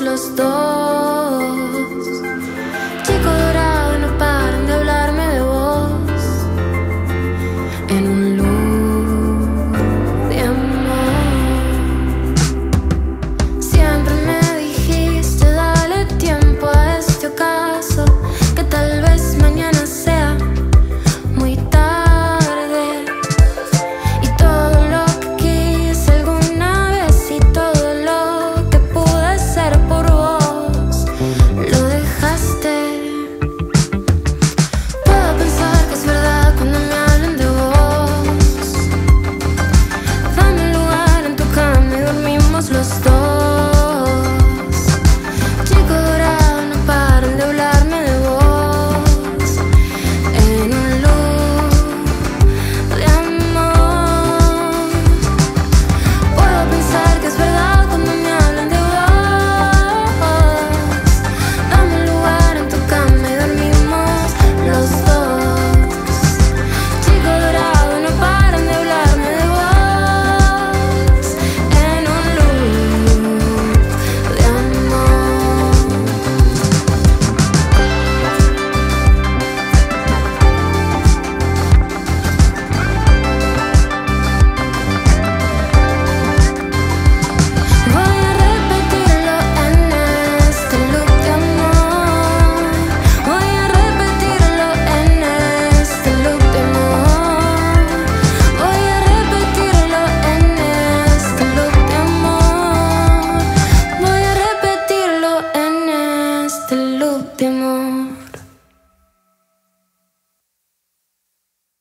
los dos. More.